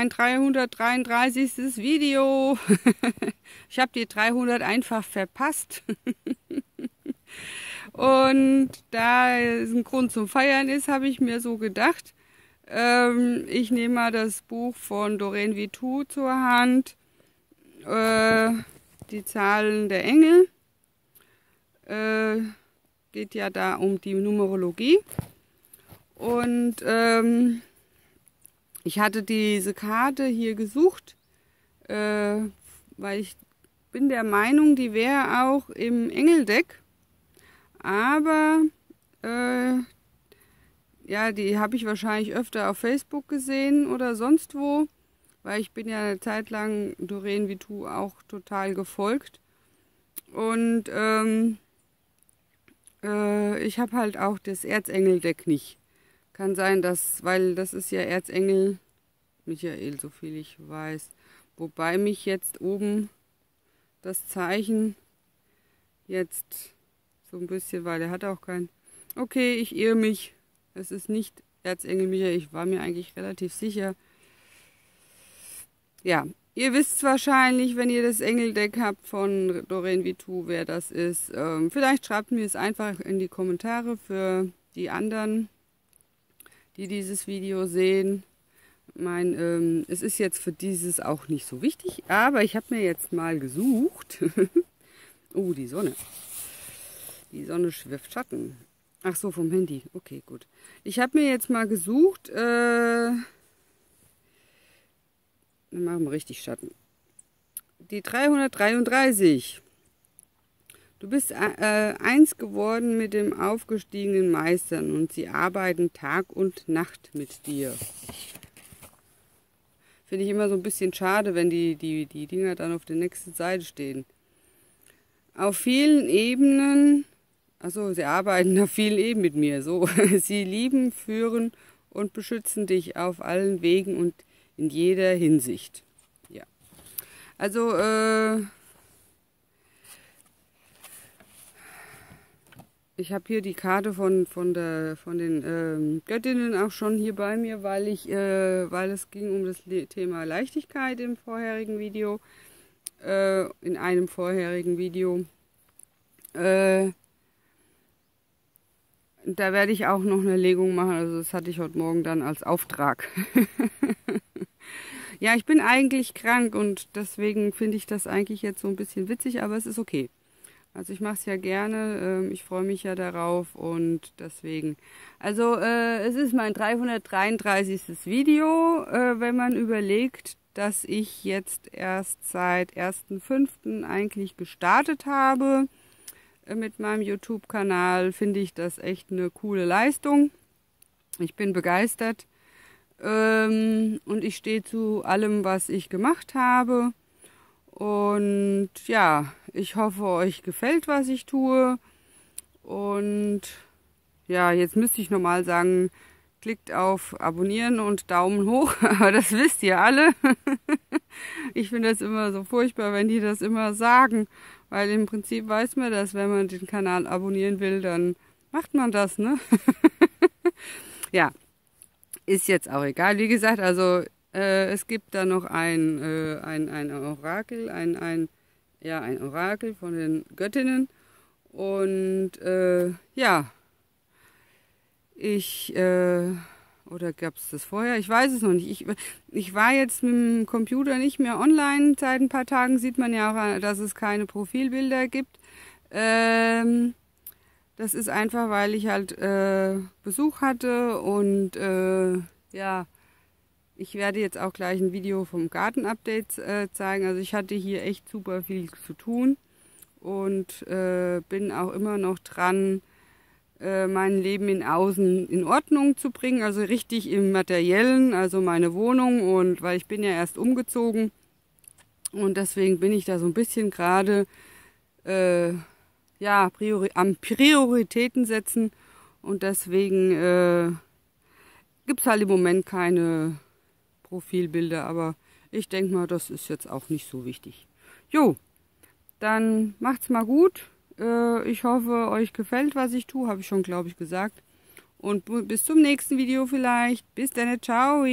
mein 333. Video. ich habe die 300 einfach verpasst. Und da es ein Grund zum Feiern ist, habe ich mir so gedacht, ähm, ich nehme mal das Buch von Doreen Vitou zur Hand, äh, die Zahlen der Engel. Äh, geht ja da um die Numerologie. Und ähm, ich hatte diese Karte hier gesucht, äh, weil ich bin der Meinung, die wäre auch im Engeldeck. Aber äh, ja, die habe ich wahrscheinlich öfter auf Facebook gesehen oder sonst wo, weil ich bin ja eine Zeit lang Doreen Vitu auch total gefolgt. Und ähm, äh, ich habe halt auch das Erzengeldeck nicht. Kann sein, dass, weil das ist ja Erzengel Michael, so viel ich weiß. Wobei mich jetzt oben das Zeichen jetzt so ein bisschen, weil er hat auch kein. Okay, ich irre mich. Es ist nicht Erzengel Michael. Ich war mir eigentlich relativ sicher. Ja, ihr wisst wahrscheinlich, wenn ihr das Engeldeck habt von Doreen Vitu, wer das ist. Ähm, vielleicht schreibt mir es einfach in die Kommentare für die anderen die dieses Video sehen. Mein, ähm, es ist jetzt für dieses auch nicht so wichtig, aber ich habe mir jetzt mal gesucht. oh, die Sonne. Die Sonne schwirft Schatten. Ach so, vom Handy. Okay, gut. Ich habe mir jetzt mal gesucht. Äh, wir richtig Schatten. Die 333. Du bist äh, eins geworden mit dem aufgestiegenen Meistern und sie arbeiten Tag und Nacht mit dir. Finde ich immer so ein bisschen schade, wenn die, die, die Dinger dann auf der nächsten Seite stehen. Auf vielen Ebenen, also sie arbeiten auf vielen Ebenen mit mir, so. Sie lieben, führen und beschützen dich auf allen Wegen und in jeder Hinsicht. Ja. Also, äh, Ich habe hier die Karte von, von, der, von den ähm, Göttinnen auch schon hier bei mir, weil, ich, äh, weil es ging um das Thema Leichtigkeit im vorherigen Video, äh, in einem vorherigen Video. Äh, da werde ich auch noch eine Legung machen, also das hatte ich heute Morgen dann als Auftrag. ja, ich bin eigentlich krank und deswegen finde ich das eigentlich jetzt so ein bisschen witzig, aber es ist okay. Also ich mache es ja gerne, ähm, ich freue mich ja darauf und deswegen. Also äh, es ist mein 333. Video, äh, wenn man überlegt, dass ich jetzt erst seit 1.5. eigentlich gestartet habe äh, mit meinem YouTube-Kanal, finde ich das echt eine coole Leistung. Ich bin begeistert ähm, und ich stehe zu allem, was ich gemacht habe. Und ja, ich hoffe, euch gefällt, was ich tue. Und ja, jetzt müsste ich nochmal sagen, klickt auf Abonnieren und Daumen hoch. Aber das wisst ihr alle. ich finde das immer so furchtbar, wenn die das immer sagen. Weil im Prinzip weiß man das, wenn man den Kanal abonnieren will, dann macht man das, ne? ja, ist jetzt auch egal. Wie gesagt, also äh, es gibt da noch ein, äh, ein, ein Orakel, ein, ein, ja, ein Orakel von den Göttinnen. Und äh, ja, ich, äh, oder gab es das vorher? Ich weiß es noch nicht. Ich, ich war jetzt mit dem Computer nicht mehr online. Seit ein paar Tagen sieht man ja auch, dass es keine Profilbilder gibt. Ähm, das ist einfach, weil ich halt äh, Besuch hatte und äh, ja, ich werde jetzt auch gleich ein Video vom Garten-Update äh, zeigen. Also ich hatte hier echt super viel zu tun und äh, bin auch immer noch dran, äh, mein Leben in Außen in Ordnung zu bringen. Also richtig im Materiellen, also meine Wohnung und weil ich bin ja erst umgezogen und deswegen bin ich da so ein bisschen gerade äh, ja, Priori am Prioritäten setzen und deswegen äh, gibt es halt im Moment keine Profilbilder, aber ich denke mal, das ist jetzt auch nicht so wichtig. Jo, dann macht's mal gut. Äh, ich hoffe, euch gefällt, was ich tue, habe ich schon, glaube ich, gesagt. Und bis zum nächsten Video vielleicht. Bis dann, ciao.